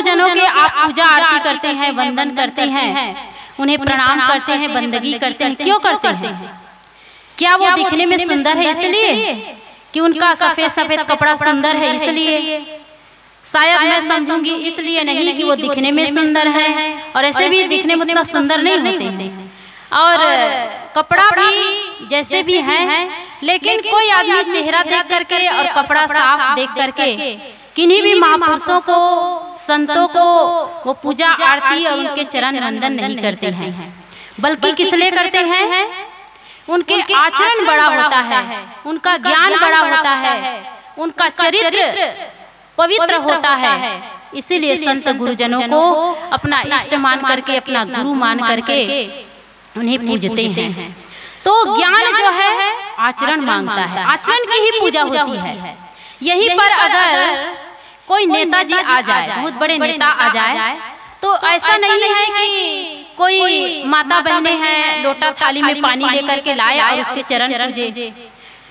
गुरुजनों के आप पूजा आरती करते हैं वंदन करते हैं। उन्हें प्रणाम करते हैं बंदगी करते हैं। क्यों करते हैं? क्या वो दिखने में सुंदर है इसलिए? कि उनका सफ़ेद सफ़ेद कपड़ा सुंदर है इसलिए? शायद मैं समझूँगी इसलिए नहीं कि वो दिखने में सुंदर है और ऐसे भी दिखने में उतना सुंदर नहीं होते हैं। और कपड़ा भी जैसे भी है लेकिन कोई आदमी चेहरा देख करके और कपड़ा साफ़ देख करके किन्हीं भी महापुरुषों को संतों को वो पूजा आरती और उनके चरण वंदन नहीं करते हैं। बल्कि किस लिए करते हैं? उनके आचरण बड़ा होता है। उनका ज्ञान बड़ा होता है। उनका चरित्र पवित्र होता है। इसीलिए संत गुरुजनों को अपना इष्ट मान करके अपना गुरु मान करके उन्हें पूजते हैं। तो ज्ञान जो है आचरण माँगता है। आचरण की ही पूजा होती है। यही पर अगर कोई नेताजी आ जाए बहुत बड़े नेता आ जाए तो ऐसा नहीं है कि कोई माता बहने हैं लोटा थाली में पानी लेकर के लाए और उसके चरण पूजे।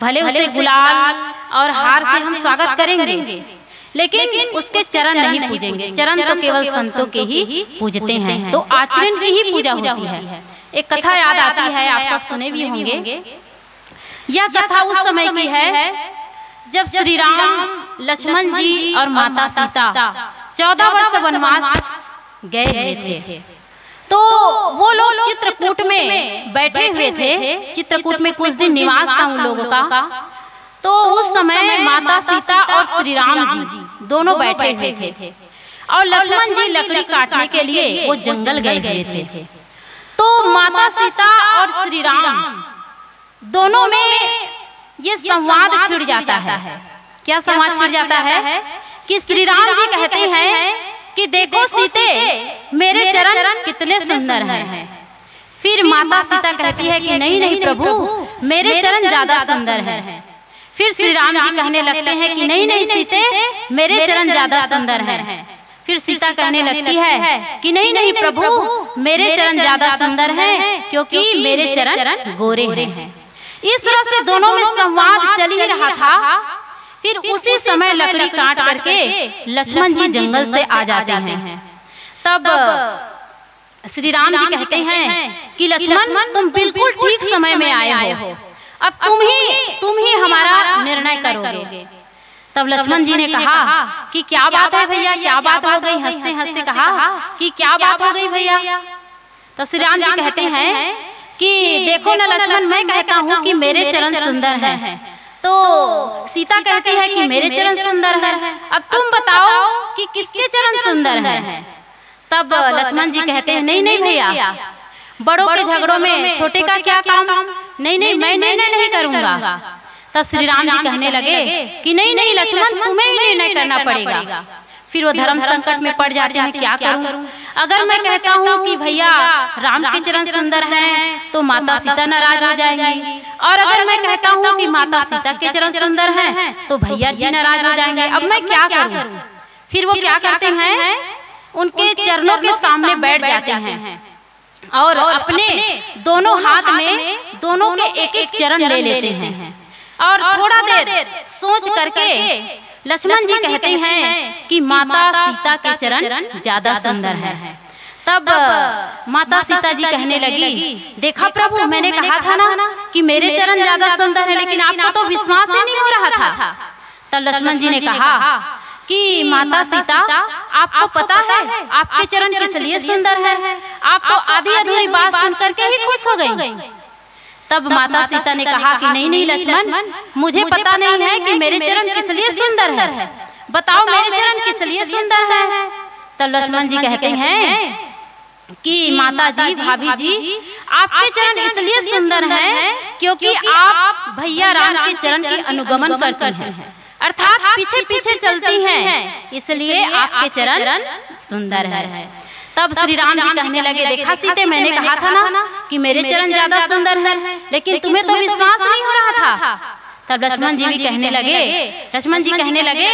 भले उसे गुलाल और हार से हम स्वागत करेंगे। लेकिन उसके चरण नहीं पूजेंगे। चरण तो केवल संतों के ही पूजते हैं। तो आचरण की ही पूजा होती है। एक कथा याद आती है आप सब सुने भी होंगे। यह कथा उस समय की है जब श्री राम लक्ष्मण जी और माता सीता चौदह वर्ष वनवास गए हुए थे। तो वो लोग चित्रकूट में बैठे हुए थे। चित्रकूट में कुछ दिन निवास था उन लोगों का। तो उस समय माता सीता और श्री राम जी दोनों बैठे हुए थे। और लक्ष्मण जी लकड़ी काटने के लिए वो जंगल गए हुए थे। तो माता सीता और श्री राम। दोनों में ये संवाद छिड़ जाता है। क्या संवाद छिड़ जाता है? कि श्री राम जी कहते हैं कि देखो सीते मेरे चरण कितने सुंदर हैं। फिर माता सीता कहती है कि नहीं नहीं प्रभु मेरे चरण ज़्यादा सुंदर हैं। फिर श्री राम जी कहने लगते हैं कि नहीं नहीं सीते मेरे चरण ज़्यादा सुंदर हैं। फिर सीता कहने लगती है कि नहीं नहीं प्रभु मेरे चरण ज़्यादा सुंदर हैं क्योंकि मेरे चरण गोरे हैं इस तरह से दोनों में संवाद चल ही रहा था। फिर उसी समय लकड़ी काट करके लक्ष्मण जी जंगल से आ जाते हैं। तब श्री राम जी कहते हैं कि लक्ष्मण तुम बिल्कुल ठीक समय में आए हो। अब तुम ही तुम ही हमारा निर्णय करोगे। तब लक्ष्मण जी ने कहा कि क्या बात है भैया क्या बात हो गई हँसते हँसते कहा कि क्या बात हो गई भैया? तब श्री राम जी कहते हैं कि देखो ना लक्ष्मण मैं कहता हूँ कि मेरे चरण सुंदर हैं। तो सीता कहती है कि मेरे चरण सुंदर है। अब तुम बताओ कि किसके चरण सुंदर हैं? तब लक्ष्मण जी कहते हैं नहीं नहीं भैया बड़ों के झगड़ों में छोटे का क्या काम? नहीं नहीं मैं निर्णय नहीं करूँगा। तब श्री राम जी कहने लगे कि नहीं नहीं लक्ष्मण तुम्हें ही निर्णय करना पड़ेगा। फिर वो धर्म संकट में पड़ जाते हैं क्या करूँ? अगर मैं कहता हूँ कि भैया राम के चरण सुंदर हैं तो माता सीता नाराज़ हो जाएँगी। और अगर मैं कहता हूँ कि माता सीता के चरण सुंदर हैं तो भैया जी नाराज़ हो जाएँगे। अब मैं क्या करूँ? फिर वो क्या करते हैं? उनके चरणों के सामने बैठ जाते हैं। और अपने दोनों हाथ में दोनों के एक एक चरण ले लेते हैं। और थोड़ा देर सोच करके लक्ष्मण जी कहते हैं कि माता सीता के चरण ज़्यादा सुंदर है। तब माता सीता जी कहने लगी देखा प्रभु मैंने कहा था ना कि मेरे चरण ज़्यादा सुंदर है लेकिन आपको तो विश्वास ही नहीं हो रहा था। तब लक्ष्मण जी ने कहा कि माता सीता आपको पता है आपके चरण किस लिए सुंदर है। आप तो आधी अधूरी बात सुन करके ही खुश हो गई। तब माता सीता ने कहा कि नहीं नहीं लक्ष्मण मुझे पता नहीं है कि मेरे चरण किस लिए सुंदर है। बताओ मेरे चरण किस लिए सुंदर है। तब लक्ष्मण जी कहते हैं कि माता जी भाभी जी आपके चरण इसलिए सुंदर हैं? क्योंकि आप भैया राम के चरण की अनुगमन करते हैं। अर्थात पीछे पीछे चलती हैं। इसलिए आपके चरण सुंदर है। तब श्री राम जी कहने लगे देखा सीते मैंने कहा था ना कि मेरे चरण ज़्यादा सुंदर है लेकिन तुम्हें तो विश्वास नहीं हो रहा था। तब लक्ष्मण जी भी कहने लगे। लक्ष्मण जी कहने लगे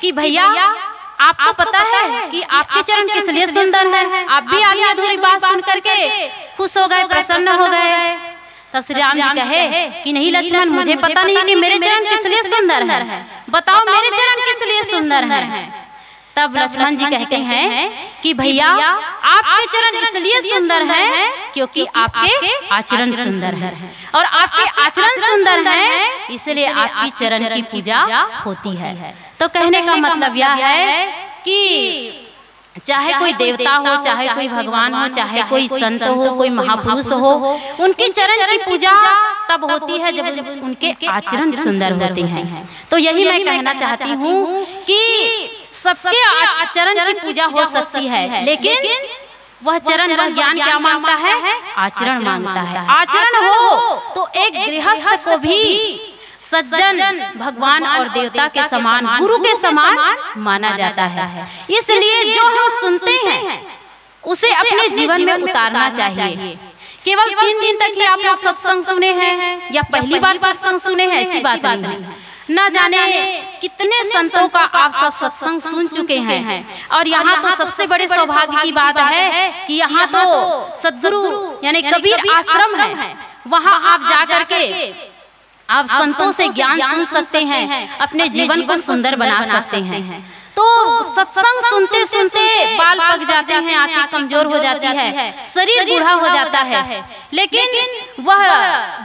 कि भैया आपको पता है कि आपके चरण किस लिए सुंदर है? आप भी आधी अधूरी बात सुन करके खुश हो गए प्रसन्न हो गए। तब श्री राम जी कहे कि नहीं लक्ष्मण मुझे पता नहीं कि मेरे चरण किस लिए सुंदर है। बताओ मेरे चरण किस लिए सुंदर है? तब लक्ष्मण जी कहते हैं कि भैया आपके चरण इसलिए सुंदर हैं क्योंकि आपके आचरण सुंदर है। और आपके आचरण सुंदर हैं इसलिए आपकी चरण की पूजा होती है। तो कहने का मतलब यह है कि चाहे कोई देवता हो चाहे कोई भगवान हो चाहे कोई संत हो कोई महापुरुष हो उनके चरण की पूजा तब होती है जब उनके आचरण सुंदर होते हैं। तो यही मैं कहना चाहती हूँ कि सबके आचरण की पूजा हो सकती है लेकिन वह चरण वह ज्ञान क्या माँगता है? आचरण माँगता है। आचरण हो तो एक गृहस्थ को भी सज्जन भगवान और देवता के समान गुरु के समान माना जाता है। इसलिए जो हम सुनते हैं उसे अपने जीवन में उतारना चाहिए। केवल तीन दिन तक ही आप लोग सत्संग सुने हैं या पहली बार सत्संग सुने हैं ऐसी बात नहीं न जाने कितने संतों का आप सब सत्संग सुन चुके हैं। और यहाँ तो सबसे बड़े सौभाग्य की बात है कि यहाँ तो सदगुरु यानी कबीर आश्रम है। वहाँ आप जा करके आप संतों से ज्ञान सुन सकते हैं अपने जीवन को सुंदर बना सकते हैं। तो सत्संग सुनते सुनते बाल पक जाते हैं आँखें कमज़ोर हो जाती है शरीर बूढ़ा हो जाता है। लेकिन वह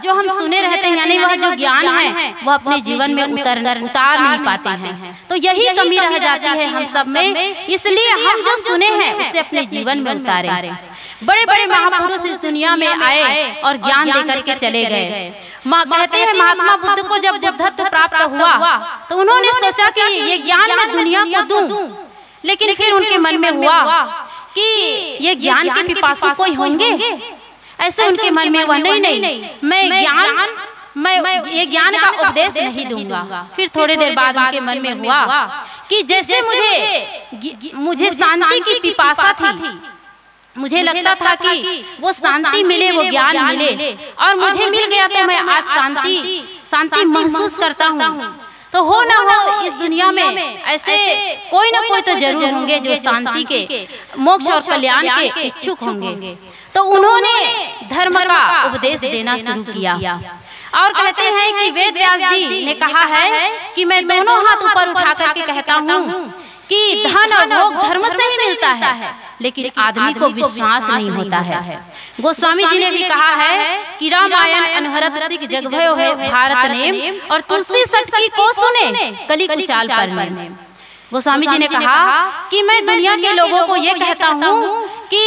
जो हम सुने रहते हैं यानी वह जो ज्ञान है वह अपने जीवन में उतर उतार नहीं पाते हैं। तो यही कमी रह जाती है हम सब में। इसलिए हम जो सुने हैं उसे अपने जीवन में उतारे। बड़े बड़े महापुरुष इस दुनिया में आए और ज्ञान देकर के चले गए। कहते हैं महात्मा बुद्ध को जब बुद्धत्व प्राप्त हुआ तो उन्होंने सोचा कि ये ज्ञान मैं दुनिया को दूँ। लेकिन फिर उनके मन में हुआ कि ये ज्ञान के पिपासु कोई होंगे? ऐसे उनके मन में हुआ नहीं नहीं मैं ज्ञान मैं ये ज्ञान का उपदेश नहीं दूँगा। फिर थोड़ी देर बाद उनके मन में हुआ कि जैसे मुझे मुझे शांति की पिपासा थी मुझे लगता था कि वो शांति मिले वो ज्ञान मिले। और मुझे मिल गया तो मैं आज शांति शांति महसूस करता हूँ। तो हो ना हो इस दुनिया में ऐसे कोई ना कोई तो ज़रूर होंगे जो शांति के मोक्ष और कल्याण के इच्छुक होंगे। तो उन्होंने धर्म का उपदेश देना शुरू किया। और कहते हैं कि वेद व्यास जी ने कहा है कि मैं दोनों हाथ ऊपर उठा करके कहता हूँ कि धन और भोग धर्म से ही मिलता है लेकिन आदमी को विश्वास नहीं होता है। गोस्वामी जी ने भी कहा है कि रामायण अनहरत सिख जगभयो है भारत ने और तुलसी सट को सुने कली कुचाल पर गोस्वामी जी ने कहा कि मैं दुनिया के लोगों को ये कहता हूँ कि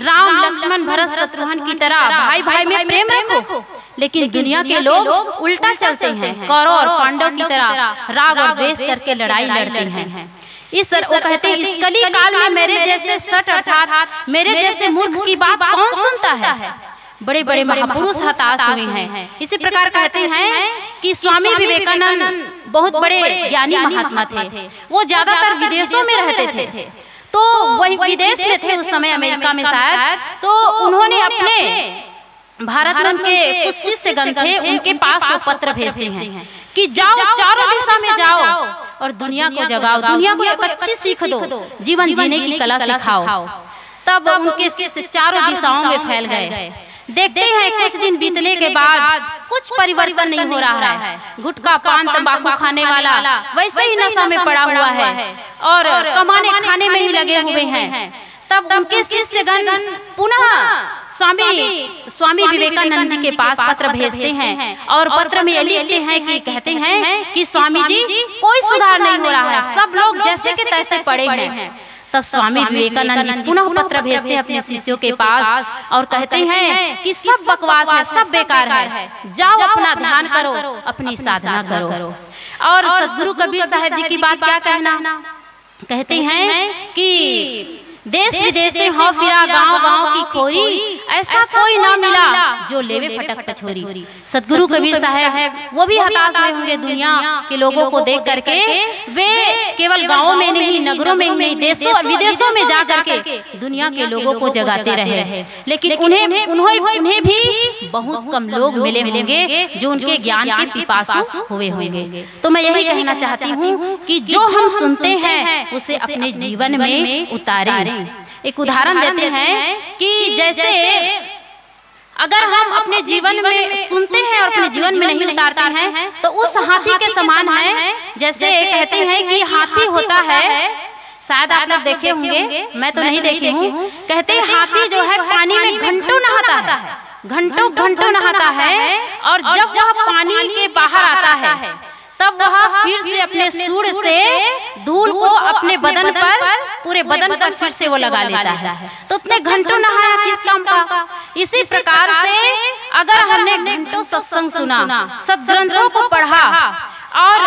राम लक्ष्मण भरत शत्रुघ्न की तरह भाई भाई में प्रेम रखो। लेकिन दुनिया के लोग उल्टा चलते हैं। कौरव और पांडव की तरह राग और द्वेष करके लड़ाई लड़ते हैं। इस सर वो कहते हैं इस कली काल में मेरे जैसे सट अर्थात मेरे जैसे मूर्ख की बात कौन सुनता है? बड़े बड़े महापुरुष हताश हुए हैं। इसी प्रकार कहते हैं कि स्वामी विवेकानंद बहुत बड़े ज्ञानी महात्मा थे। वो ज़्यादातर विदेशों में रहते थे। तो वही विदेश में थे उस समय अमेरिका में शायद। तो उन्होंने अपने भारत उनके कुछ शिष्य गण थे उनके पास वो पत्र भेजते हैं। कि जाओ चारों दिशा में जाओ। और दुनिया को जगाओ दुनिया को एक अच्छी सीख दो जीवन जीने की कला सिखाओ। तब उनके शिष्य चारों दिशाओं में फैल गए। देखते हैं कुछ दिन बीतने के बाद कुछ परिवर्तन नहीं हो रहा है। गुटखा पान तंबाकू खाने वाला वैसे ही नशा में पड़ा हुआ है। और कमाने खाने में ही लगे हुए हैं। तब उनके शिष्य गण पुनः स्वामी स्वामी विवेकानंद जी के पास पत्र भेजते हैं और पत्र में लिखते हैं कि कहते हैं कि स्वामी जी कोई सुधार नहीं हो रहा है। सब लोग जैसे के तैसे पड़े हैं। तब स्वामी विवेकानंद जी पुनः पत्र भेजते हैं अपने शिष्यों के पास और कहते हैं कि सब बकवास है सब बेकार है। जाओ अपना ध्यान करो अपनी साधना करो। और सदगुरु कबीर साहब जी की बात क्या कहना? कहते हैं कि देश विदेश से हो फिरा गाँव गाँव की खोरी ऐसा कोई ना मिला जो लेवे फटक पछोरी। सदगुरु कबीर साहब वो भी हताश हुए होंगे दुनिया के लोगों को देख करके। वे केवल गाँव में नहीं नगरों में नहीं देशों और विदेशों में जा करके दुनिया के लोगों को जगाते रहे। लेकिन उन्हें उन्हें उन्हें भी बहुत कम लोग मिले होंगे जो उनके ज्ञान के पिपासु हुए होंगे। तो मैं यही कहना चाहती हूँ कि जो हम सुनते हैं उसे अपने जीवन में उतारे एक उदाहरण देते हैं कि जैसे अगर हम अपने जीवन में सुनते हैं और अपने जीवन में नहीं उतारते हैं तो उस हाथी के समान है। जैसे कहते हैं कि हाथी होता है। शायद आप लोग देखे होंगे मैं तो नहीं देखी हूँ। कहते हैं हाथी जो है पानी में घंटों नहाता है। घंटों घंटों नहाता है और जब वह पानी के बाहर आता है तब वह फिर से अपने सूर से धूल को अपने बदन पर पूरे बदन पर फिर से वो लगा लेता है। तो उतने घंटों नहाया किस काम का? इसी प्रकार से अगर हमने घंटों सत्संग सुना सदग्रंथों को पढ़ा और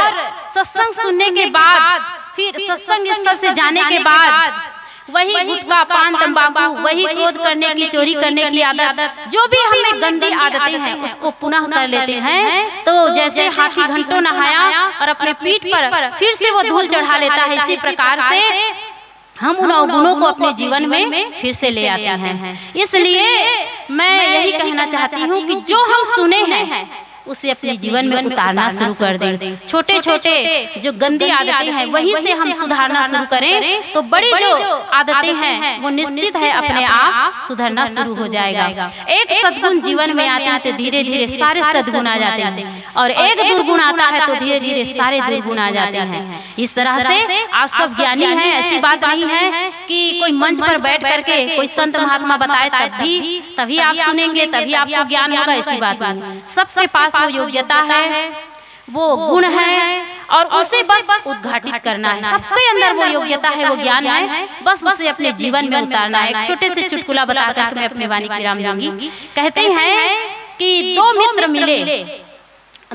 सत्संग सुनने के बाद फिर सत्संग स्थल से जाने के बाद वही गुटखा पान तंबाकू वही क्रोध करने की चोरी करने की आदत जो भी हमें गंदी आदतें हैं उसको पुनः कर लेते हैं। तो जैसे हाथी घंटों नहाया और अपने पीठ पर फिर से वो धूल चढ़ा लेता है इसी प्रकार से हम उन अवगुणों को अपने जीवन में फिर से ले आते हैं। इसलिए मैं यही कहना चाहती हूँ कि जो हम सुने हैं उसे अपने जीवन में उतारना शुरू कर दें। छोटे छोटे जो गंदी आदतें हैं वहीं से हम सुधारना शुरू करें तो बड़ी जो आदतें हैं वो निश्चित है अपने आप सुधरना शुरू हो जाएगा। एक सदगुण जीवन में आते हैं तो धीरे धीरे सारे सदगुण आ जाते हैं। और एक दुर्गुण आता है तो धीरे धीरे सारे दुर्गुण आ जाते हैं। इस तरह से आप सब ज्ञानी हैं ऐसी बात नहीं है कि कोई मंच पर बैठ करके कोई संत महात्मा बताए तभी तभी आप सुनेंगे तभी आपको ज्ञान होगा ऐसी बात सबके पास वो योग्यता है वो गुण है और उसे बस उद्घाटित करना है। सबके अंदर वो योग्यता है वो ज्ञान है। बस उसे अपने जीवन में उतारना है। एक छोटे से चुटकुला बता कर मैं अपने वाणी की राम जाऊँगी कहते हैं कि दो मित्र मिले।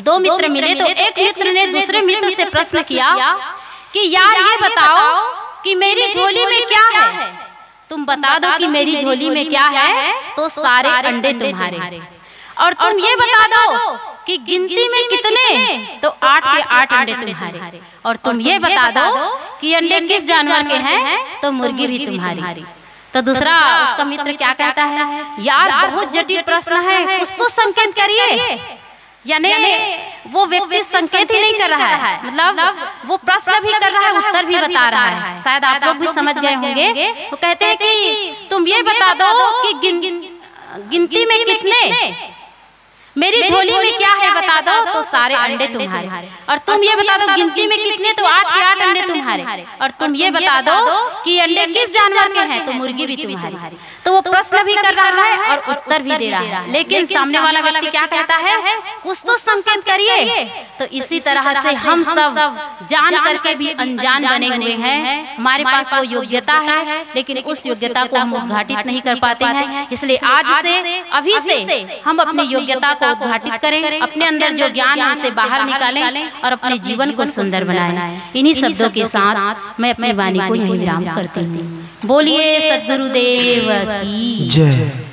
दो मित्र मिले तो एक मित्र ने दूसरे मित्र से प्रश्न किया कि यार ये बताओ कि मेरी झोली में क्या है? तुम बता दो कि मेरी झोली में क्या है? तो सारे अंडे तुम्हारे और तुम ये बता दो कि गिनती में कितने? तो आठ के आठ अंडे तुम्हारे। और तुम ये बता दो कि अंडे किस जानवर के हैं? तो मुर्गी भी तुम्हारी। तो दूसरा, उसका मित्र क्या कहता है? यार, बहुत जटिल प्रश्न है, कुछ तो संकेत करिए। यानी, वो व्यक्ति संकेत ही नहीं कर रहा है। मतलब वो प्रश्न भी कर रहा है, उत्तर भी बता रहा है। शायद आप लोग भी समझ गए होंगे। वो कहते हैं कि तुम ये बता दो कि गिनती में कितने? मेरी झोली में क्या है बता दो? तो सारे अंडे तुम्हारे। और तुम ये बता दो गिनती में कितने तो आठ के आठ अंडे तुम्हारे। और तुम ये बता दो कि अंडे किस जानवर के हैं? तो मुर्गी भी तुम्हारी। तो वो प्रश्न भी कर रहा है और उत्तर भी दे रहा है। लेकिन सामने वाला व्यक्ति क्या कहता है? कुछ तो संकेत करिए। तो इसी तरह से हम सब जान करके भी अनजान बने हुए हैं। हमारे पास वो योग्यता है लेकिन उस योग्यता को हम उद्घाटित नहीं कर पाते हैं। इसलिए आज से अभी से हम अपनी योग्यता को उद्घाटित करें अपने अंदर जो ज्ञान है उसे बाहर निकालें और अपने जीवन को सुंदर बनाएँ। इन्हीं शब्दों के साथ मैं अपने वाणी को यही विराम करती हूँ। बोलिए सदगुरुदेव की जय।